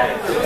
Amen.